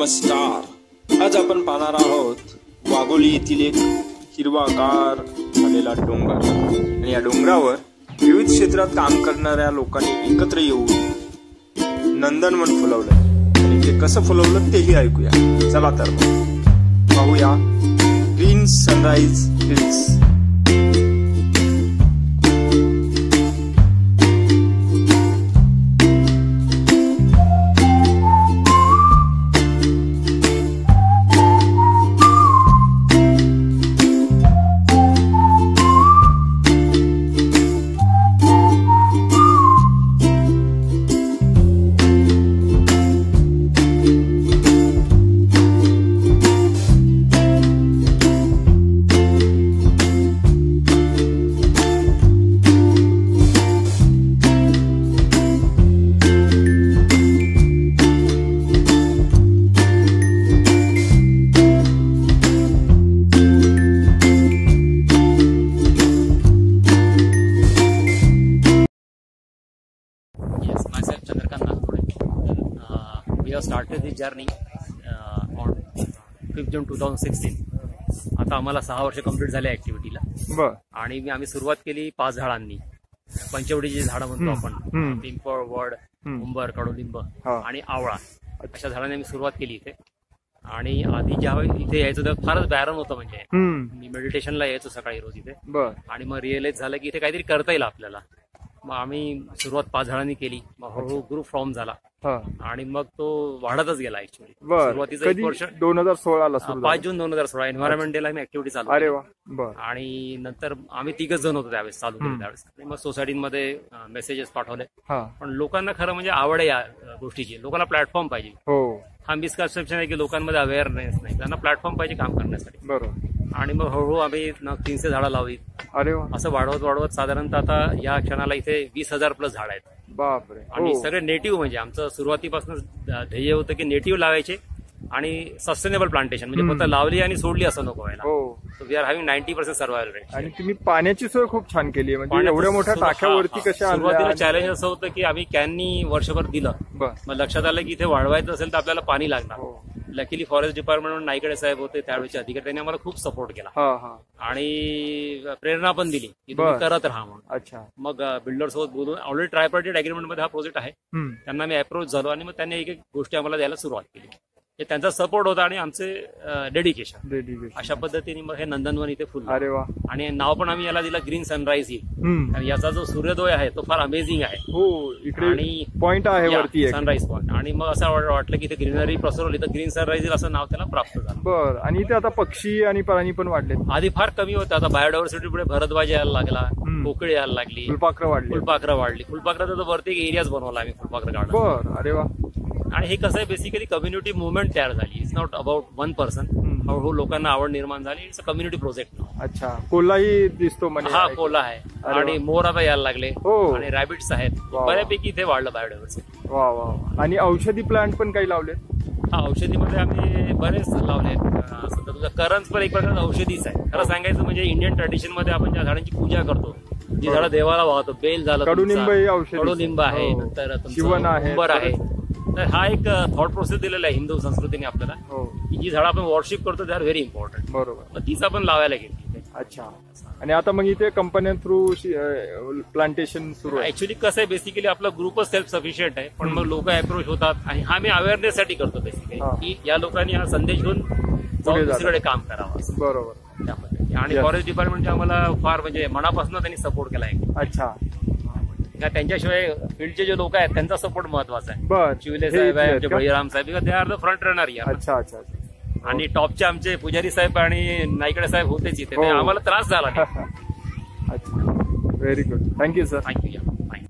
नमस्कार. आज आपण पाहणार आहोत वाघोली येथील एक हिरवागार झालेला डोंगर. आणि या डोंगरावर विविध क्षेत्रात काम करणाऱ्या लोकांनी एकत्र येऊन नंदनवन फुलवलं. आणि ते कसं फुलवलं तेही ऐकूया. चला तर पाहूया green sunrise hills. Journey uh, on 5th June 2016. आता आम्हाला सहा वर्ष कंप्लीट झाले ऍक्टिव्हिटीला आणि मी आम्ही सुरुवात केली पाच झाडांनी. पंचवडीची झाडं म्हणतो आपण. पिंपळ वड. उंबर कडुलिंब. आणि आवळा अशा झाडांनी आम्ही सुरुवात केली इथे. आणि आधी ज्यावेळी इथे यायचं तर फारच बॅरन होतं म्हणजे. मी मेडिटेशनला यायचो सकाळी रोज इथे. आणि मग रिअलाइज झालं की इथे काहीतरी करता येईल आपल्याला. मग आम्ही सुरुवात पाच झाडांनी केली. मग हळूहळू ग्रुप फॉर्म झाला. आणि मग तो वाढतच गेला ऍक्च्युली सुरुवातीचं एक वर्ष दोन हजार सोळाला सुरू पाच? जून दोन हजार सोळा. एन्व्हायरमेंट डेला आम्ही ऍक्टिव्हिटी चालू अरे. वा. आणि नंतर आम्ही तिघच जण होतो त्यावेळेस चालू केली. त्यावेळेस. मग सोसायटीमध्ये मेसेजेस पाठवले. हा. पण लोकांना खरं म्हणजे आवड आहे या गोष्टीची. लोकांना प्लॅटफॉर्म पाहिजे. हो. हा मिसकन्सेप्शन आहे की लोकांमध्ये अवेअरनेस नाही. त्यांना प्लॅटफॉर्म पाहिजे काम करण्यासाठी. बरोबर. आणि मग हळूहळू आम्ही तीनशे झाडं लावली. अरे वा. असं वाढवत वाढवत साधारणतः आता या क्षणाला इथे वीस हजार प्लस झाड आहेत. बापरे. आणि हो. सगळे नेटिव्ह म्हणजे आमचं सुरुवातीपासून ध्येय होतं की नेटिव्ह लावायचे आणि सस्टेनेबल प्लांटेशन म्हणजे. फक्त लावली आणि सोडली असं नको व्हायला. हो. We are having ninety percent survival rate आणि तुम्ही पाण्याची सोय खूप छान केली आहे. म्हणजे एवढ्या मोठ्या टाक्यावरती कशा सुरुवातीला आणल्या चॅलेंज असं होतं की आम्ही कॅननी वर्षभर दिलं. बर. मग लक्षात आलं की इथे वाढवायचं असेल तर आपल्याला पाणी लागणार. हो. लकीली फॉरेस्ट डिपार्टमेंट नाईकडे साहेब होते त्यावेळेचे अधिकारी त्यांनी आम्हाला खूप सपोर्ट केला. हा हा. आणि प्रेरणा पण दिली की तुम्ही. करत राहा म्हणून. अच्छा. मग बिल्डर सोबत बोलून ऑलरेडी ट्रायपार्टेड अग्रीमेंटमध्ये हा प्रोजेक्ट आहे. त्यांना मी अप्रोच झालो आणि मग त्यांनी एक एक गोष्टी आम्हाला द्यायला सुरुवात केली. हे त्यांचा सपोर्ट होता आणि आमचे डेडिकेशन डेडिकेशन अशा पद्धतीने मग हे नंदनवन इथे फुल अरे वा. आणि नाव पण आम्ही याला दिलं ग्रीन सनराईज हम्म. आणि याचा जो सूर्योदय आहे तो फार अमेझिंग आहे. हो इकडे आणि पॉइंट आहे वरती एक. सनराईज पॉईंट आणि मग असं वाट- वाटलं की इथे ग्रीनरी पसरवली तर ग्रीन सनराईज असं नाव त्याला प्राप्त झालं. बर. आणि इथे आता पक्षी आणि प्राणी पण वाढले आधी फार कमी होतं. आता बायोडायव्हर्सिटी पुढे भरतबाजी यायला लागला. हम्म. पोकळी यायला लागली. फुलपाखरं वाढले. फुलपाखरं वाढली. फुलपाखराचा तर वरती एक एरियाच बनवला आम्ही फुलपाखरं गार्डन बर. अरे वा. आणि हे कसं आहे बेसिकली कम्युनिटी मुवमेंट तयार झाली it's not about one person. हळूहळू लोकांना आवड निर्माण झाली इट्स अ कम्युनिटी प्रोजेक्ट अच्छा कोल्हाही दिसतो म्हणजे हा कोला आहे आणि. मोर आता यायला लागले हो. आणि रॅबिट्स आहेत. बऱ्यापैकी इथे वाढलं बायोडायव्हर्सिटी वा वा. आणि औषधी प्लांट पण काही लावले हा औषधीमध्ये आम्ही बरेच लावले आहेत तुझा करंज पण एक प्रकारचा औषधीच आहे खरं सांगायचं म्हणजे इंडियन ट्रेडिशनमध्ये आपण ज्या झाडांची पूजा करतो जी हो. झाडं देवाला वाहतो बेल झालं कडुनिंब ही औषधी. कडुनिंब आहे हो. नंतर आहे. तर हा एक थॉट प्रोसेस दिलेला आहे हिंदू संस्कृतीने आपल्याला. हो. की जी झाडं आपण वॉरशिप करतो दे आर व्हेरी इम्पॉर्टंट बरोबर. मग तिचा पण लावायला घेतली अच्छा. आणि आता मग इथे कंपन्या थ्रू प्लांटेशन सुरू आहे. ऍक्च्युली कसं आहे बेसिकली आपला ग्रुपच सेल्फ सफिशियंट आहे. पण मग लोक अप्रोच होतात आणि हा मी अवेअरनेस साठी करतो बेसिकली. की या लोकांनी हा संदेश घेऊन. दुसरीकडे काम करावं बरोबर. त्या पद्धतीने. आणि. फॉरेस्ट डिपार्टमेंटचे आम्हाला फार म्हणजे मनापासून त्यांनी सपोर्ट केला आहे अच्छा. का त्यांच्याशिवाय फील्डचे जे लोक आहेत त्यांचा सपोर्ट महत्त्वाचा आहे. हे साहेब आहे आमचे? बळीराम साहेब they are the front runner या अच्छा अच्छा. आणि टॉपचे आमचे पुजारी साहेब आणि नाईकडे साहेब होतेच इथे. हो. ते आम्हाला त्रास झाला अच्छा. Very good thank you sir thank you या थँक्यू